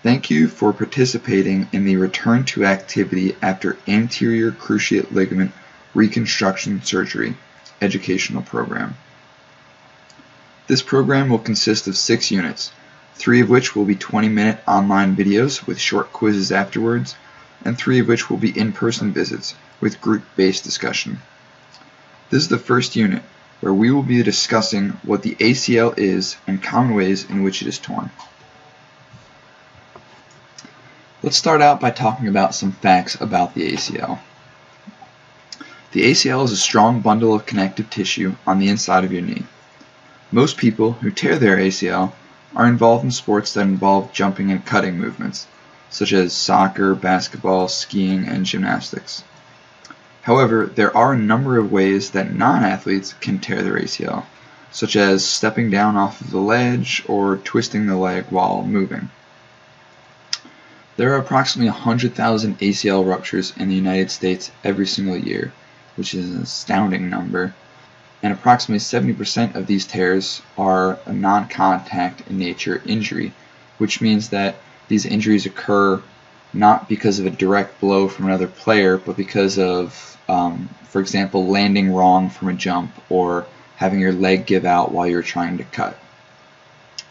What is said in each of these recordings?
Thank you for participating in the Return to Activity After Anterior Cruciate Ligament Reconstruction Surgery educational program. This program will consist of six units, three of which will be 20-minute online videos with short quizzes afterwards, and three of which will be in-person visits with group-based discussion. This is the first unit, where we will be discussing what the ACL is and common ways in which it is torn. Let's start out by talking about some facts about the ACL. The ACL is a strong bundle of connective tissue on the inside of your knee. Most people who tear their ACL are involved in sports that involve jumping and cutting movements, such as soccer, basketball, skiing, and gymnastics. However, there are a number of ways that non-athletes can tear their ACL, such as stepping down off of the ledge or twisting the leg while moving. There are approximately 100,000 ACL ruptures in the United States every single year, which is an astounding number, and approximately 70% of these tears are a non-contact in nature injury, which means that these injuries occur not because of a direct blow from another player, but because of, um, for example, landing wrong from a jump or having your leg give out while you're trying to cut.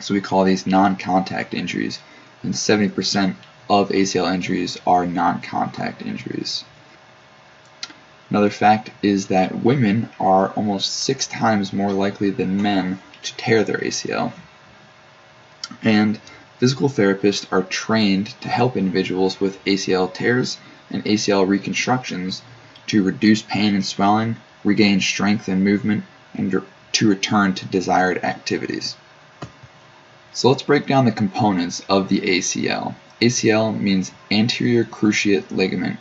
So we call these non-contact injuries, and 70% of ACL injuries are non-contact injuries. Another fact is that women are almost six times more likely than men to tear their ACL. And physical therapists are trained to help individuals with ACL tears and ACL reconstructions to reduce pain and swelling, regain strength and movement, and to return to desired activities. So let's break down the components of the ACL. ACL means anterior cruciate ligament.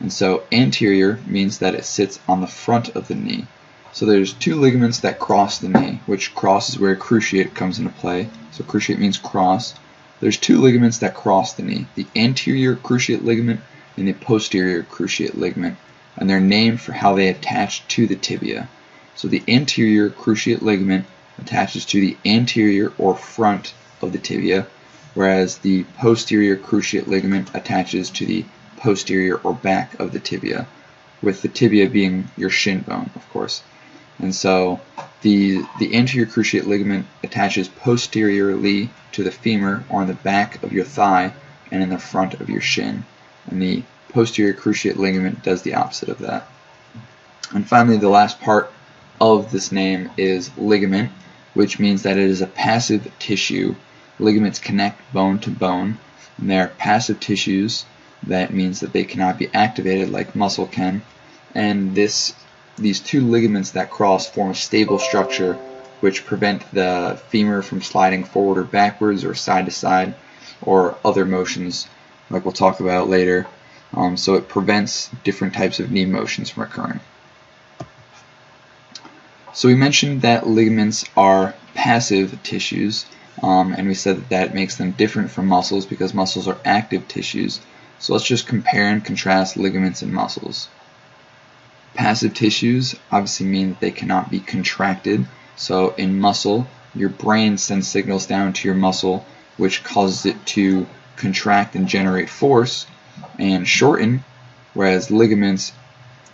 And so anterior means that it sits on the front of the knee. So there's two ligaments that cross the knee, which cross is where cruciate comes into play. So cruciate means cross. There's two ligaments that cross the knee, the anterior cruciate ligament and the posterior cruciate ligament, and they're named for how they attach to the tibia. So the anterior cruciate ligament attaches to the anterior or front of the tibia, whereas the posterior cruciate ligament attaches to the posterior or back of the tibia, with the tibia being your shin bone, of course. And so the, the anterior cruciate ligament attaches posteriorly to the femur or on the back of your thigh and in the front of your shin. And the posterior cruciate ligament does the opposite of that. And finally, the last part of this name is ligament, which means that it is a passive tissue Ligaments connect bone to bone, and they are passive tissues. That means that they cannot be activated like muscle can. And this, these two ligaments that cross form a stable structure which prevent the femur from sliding forward or backwards or side to side or other motions like we'll talk about later. Um, so it prevents different types of knee motions from occurring. So we mentioned that ligaments are passive tissues um, and we said that that makes them different from muscles because muscles are active tissues. So let's just compare and contrast ligaments and muscles. Passive tissues obviously mean that they cannot be contracted. So in muscle, your brain sends signals down to your muscle which causes it to contract and generate force and shorten, whereas ligaments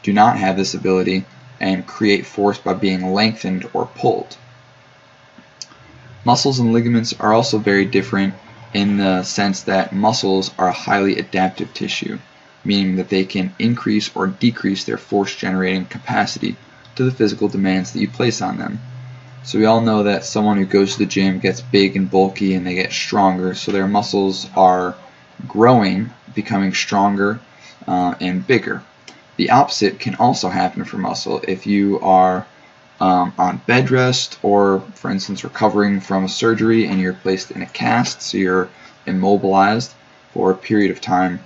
do not have this ability and create force by being lengthened or pulled. Muscles and ligaments are also very different in the sense that muscles are a highly adaptive tissue, meaning that they can increase or decrease their force generating capacity to the physical demands that you place on them. So we all know that someone who goes to the gym gets big and bulky and they get stronger, so their muscles are growing, becoming stronger uh, and bigger. The opposite can also happen for muscle. If you are um, on bed rest or, for instance, recovering from a surgery and you're placed in a cast, so you're immobilized for a period of time,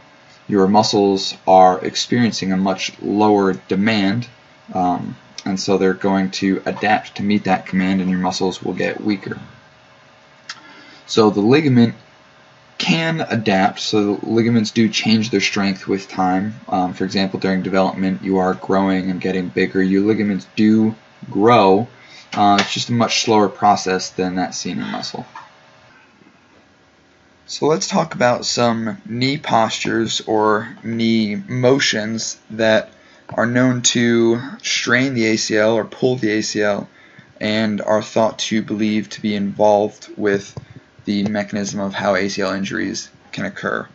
your muscles are experiencing a much lower demand, um, and so they're going to adapt to meet that command, and your muscles will get weaker. So the ligament can adapt, so the ligaments do change their strength with time. Um, for example, during development, you are growing and getting bigger. Your ligaments do grow. Uh, it's just a much slower process than that senior muscle. So let's talk about some knee postures or knee motions that are known to strain the ACL or pull the ACL and are thought to believe to be involved with the mechanism of how ACL injuries can occur.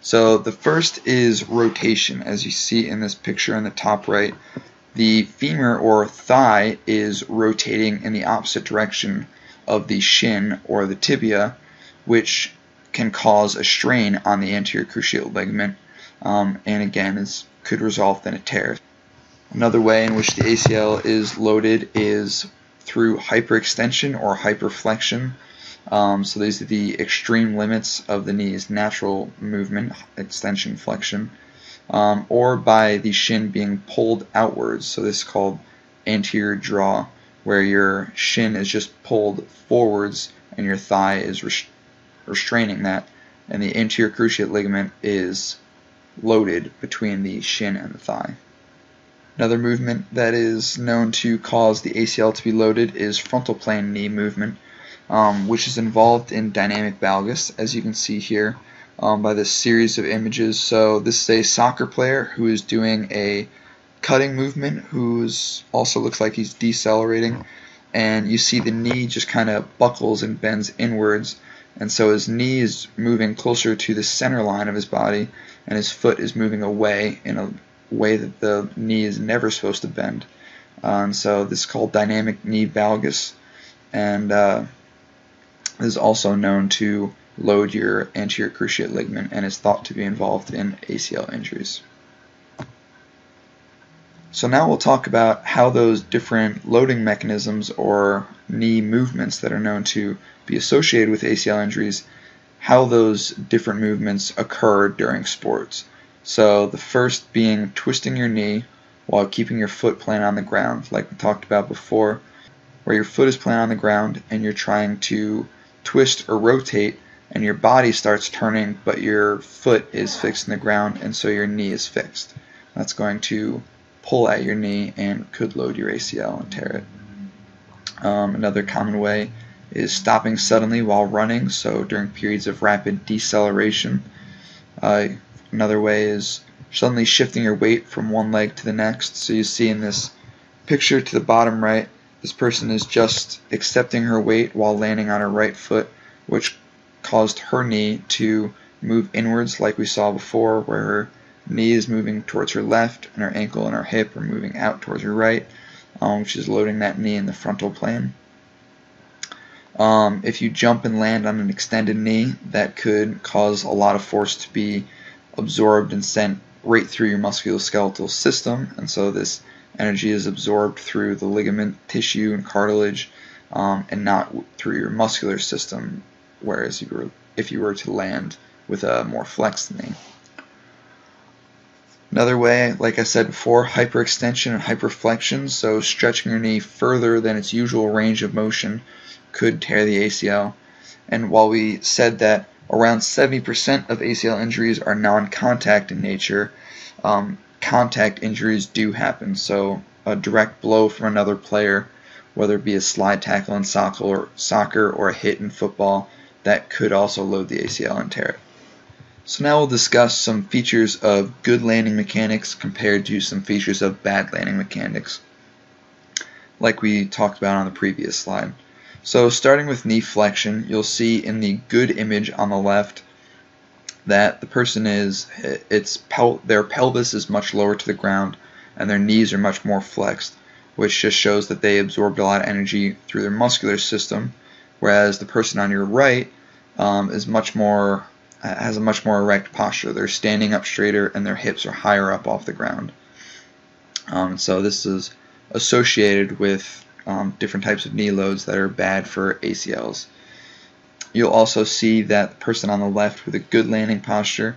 So the first is rotation, as you see in this picture in the top right. The femur or thigh is rotating in the opposite direction of the shin or the tibia, which can cause a strain on the anterior cruciate ligament, um, and again is, could result in a tear. Another way in which the ACL is loaded is through hyperextension or hyperflexion. Um, so these are the extreme limits of the knee's natural movement, extension, flexion, um, or by the shin being pulled outwards. So this is called anterior draw, where your shin is just pulled forwards and your thigh is restraining that, and the anterior cruciate ligament is loaded between the shin and the thigh. Another movement that is known to cause the ACL to be loaded is frontal plane knee movement, um, which is involved in dynamic valgus, as you can see here um, by this series of images. So this is a soccer player who is doing a cutting movement, who also looks like he's decelerating, and you see the knee just kind of buckles and bends inwards, and so his knee is moving closer to the center line of his body, and his foot is moving away in a way that the knee is never supposed to bend. And so this is called dynamic knee valgus, and uh, is also known to load your anterior cruciate ligament and is thought to be involved in ACL injuries. So now we'll talk about how those different loading mechanisms or knee movements that are known to be associated with ACL injuries, how those different movements occur during sports. So the first being twisting your knee while keeping your foot planted on the ground, like we talked about before, where your foot is planted on the ground and you're trying to twist or rotate and your body starts turning but your foot is fixed in the ground and so your knee is fixed. That's going to pull at your knee and could load your ACL and tear it. Um, another common way is stopping suddenly while running, so during periods of rapid deceleration. Uh, Another way is suddenly shifting your weight from one leg to the next. So you see in this picture to the bottom right, this person is just accepting her weight while landing on her right foot, which caused her knee to move inwards like we saw before, where her knee is moving towards her left and her ankle and her hip are moving out towards her right, um, which is loading that knee in the frontal plane. Um, if you jump and land on an extended knee, that could cause a lot of force to be absorbed and sent right through your musculoskeletal system, and so this energy is absorbed through the ligament, tissue, and cartilage, um, and not through your muscular system. Whereas you were, if you were to land with a more flexed knee. Another way, like I said before, hyperextension and hyperflexion, so stretching your knee further than its usual range of motion could tear the ACL. And while we said that Around 70% of ACL injuries are non-contact in nature. Um, contact injuries do happen, so a direct blow from another player, whether it be a slide tackle in soccer or, soccer or a hit in football, that could also load the ACL and tear it. So now we'll discuss some features of good landing mechanics compared to some features of bad landing mechanics, like we talked about on the previous slide. So starting with knee flexion, you'll see in the good image on the left that the person is, its pel their pelvis is much lower to the ground and their knees are much more flexed, which just shows that they absorbed a lot of energy through their muscular system, whereas the person on your right um, is much more has a much more erect posture. They're standing up straighter and their hips are higher up off the ground. Um, so this is associated with um, different types of knee loads that are bad for ACLs. You'll also see that the person on the left with a good landing posture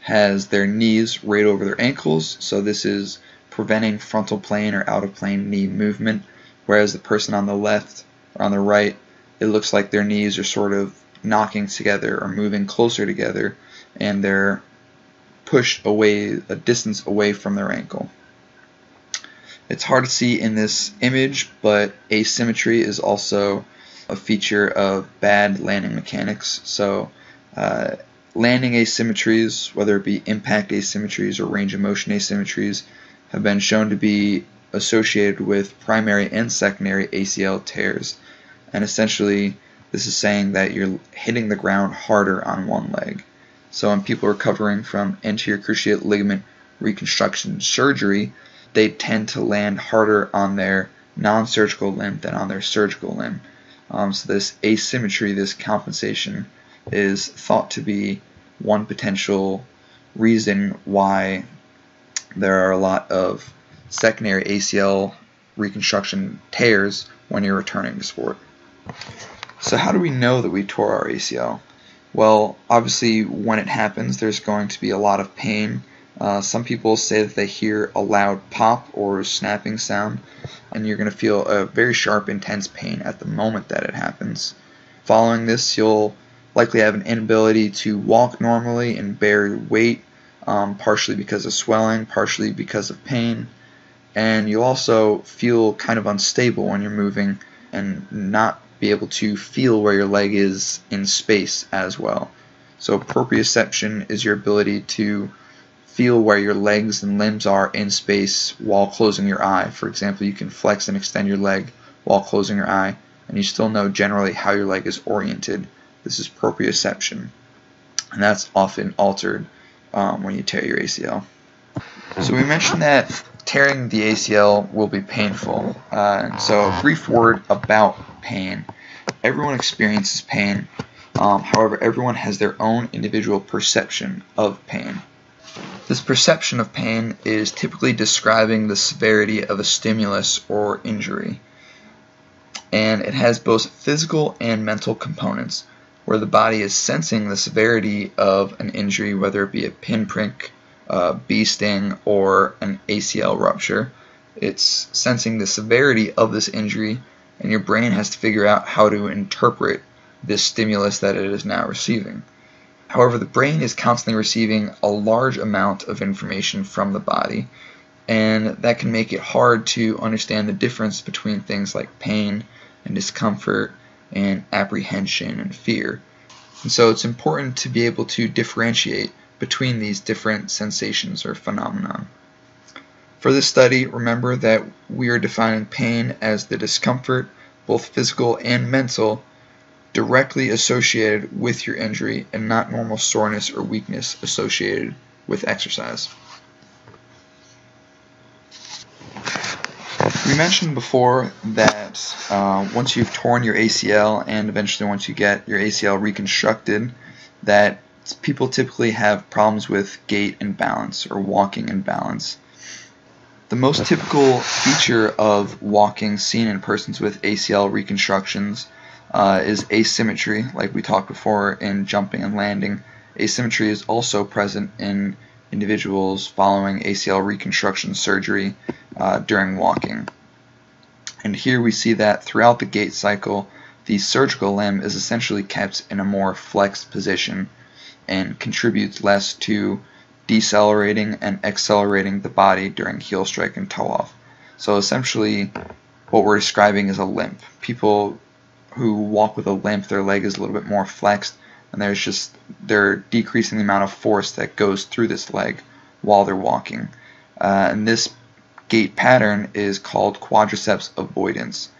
has their knees right over their ankles, so this is preventing frontal plane or out of plane knee movement, whereas the person on the left or on the right, it looks like their knees are sort of knocking together or moving closer together, and they're pushed away a distance away from their ankle. It's hard to see in this image, but asymmetry is also a feature of bad landing mechanics. So Uh, landing asymmetries, whether it be impact asymmetries or range of motion asymmetries, have been shown to be associated with primary and secondary ACL tears. And essentially, this is saying that you're hitting the ground harder on one leg. So when people are recovering from anterior cruciate ligament reconstruction surgery, they tend to land harder on their non-surgical limb than on their surgical limb. Um, so this asymmetry, this compensation, is thought to be one potential reason why there are a lot of secondary ACL reconstruction tears when you're returning to sport. So how do we know that we tore our ACL? Well, obviously when it happens there's going to be a lot of pain. Uh, some people say that they hear a loud pop or snapping sound and you're going to feel a very sharp intense pain at the moment that it happens. Following this you'll likely have an inability to walk normally and bear weight um, partially because of swelling, partially because of pain and you'll also feel kind of unstable when you're moving and not be able to feel where your leg is in space as well. So proprioception is your ability to feel where your legs and limbs are in space while closing your eye. For example, you can flex and extend your leg while closing your eye, and you still know generally how your leg is oriented. This is proprioception, and that's often altered um, when you tear your ACL. So we mentioned that tearing the ACL will be painful. Uh, so a brief word about pain. Everyone experiences pain. Um, however, everyone has their own individual perception of pain. This perception of pain is typically describing the severity of a stimulus or injury. And it has both physical and mental components, where the body is sensing the severity of an injury, whether it be a pinprick, uh, bee sting or an ACL rupture. It's sensing the severity of this injury, and your brain has to figure out how to interpret this stimulus that it is now receiving. However, the brain is constantly receiving a large amount of information from the body, and that can make it hard to understand the difference between things like pain and discomfort and apprehension and fear. And so it's important to be able to differentiate between these different sensations or phenomenon. For this study, remember that we are defining pain as the discomfort, both physical and mental, directly associated with your injury and not normal soreness or weakness associated with exercise. We mentioned before that uh, once you've torn your ACL and eventually once you get your ACL reconstructed, that people typically have problems with gait and balance or walking and balance. The most typical feature of walking seen in persons with ACL reconstructions uh, is asymmetry, like we talked before in jumping and landing. Asymmetry is also present in individuals following ACL reconstruction surgery uh, during walking. And here we see that throughout the gait cycle, the surgical limb is essentially kept in a more flexed position and contributes less to decelerating and accelerating the body during heel strike and toe off. So essentially, what we're describing is a limp. People who walk with a limp, their leg is a little bit more flexed, and there's just they're decreasing the amount of force that goes through this leg while they're walking. Uh, and this gait pattern is called quadriceps avoidance,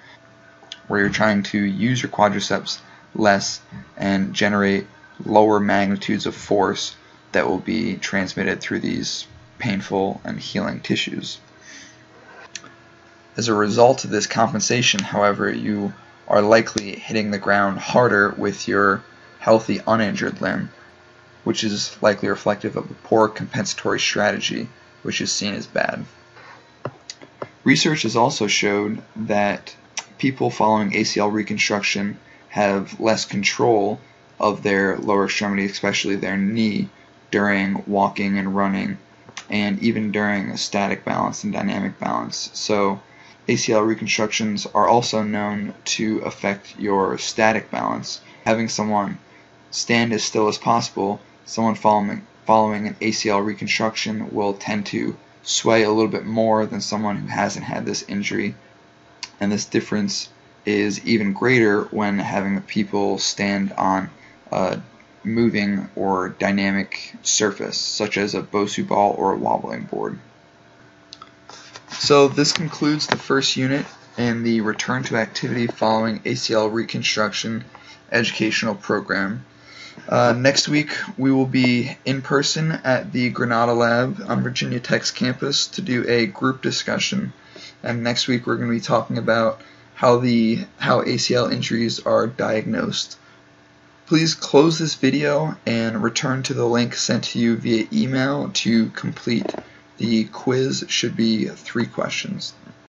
where you're trying to use your quadriceps less and generate lower magnitudes of force that will be transmitted through these painful and healing tissues. As a result of this compensation, however, you are likely hitting the ground harder with your healthy uninjured limb, which is likely reflective of a poor compensatory strategy, which is seen as bad. Research has also showed that people following ACL reconstruction have less control of their lower extremity, especially their knee, during walking and running, and even during static balance and dynamic balance. So ACL reconstructions are also known to affect your static balance. Having someone stand as still as possible, someone following, following an ACL reconstruction will tend to sway a little bit more than someone who hasn't had this injury. And this difference is even greater when having people stand on a moving or dynamic surface, such as a Bosu ball or a wobbling board. So this concludes the first unit and the return to activity following ACL reconstruction educational program. Uh, next week we will be in person at the Granata Lab on Virginia Tech's campus to do a group discussion. And next week we're going to be talking about how the how ACL injuries are diagnosed. Please close this video and return to the link sent to you via email to complete the quiz. Should be three questions.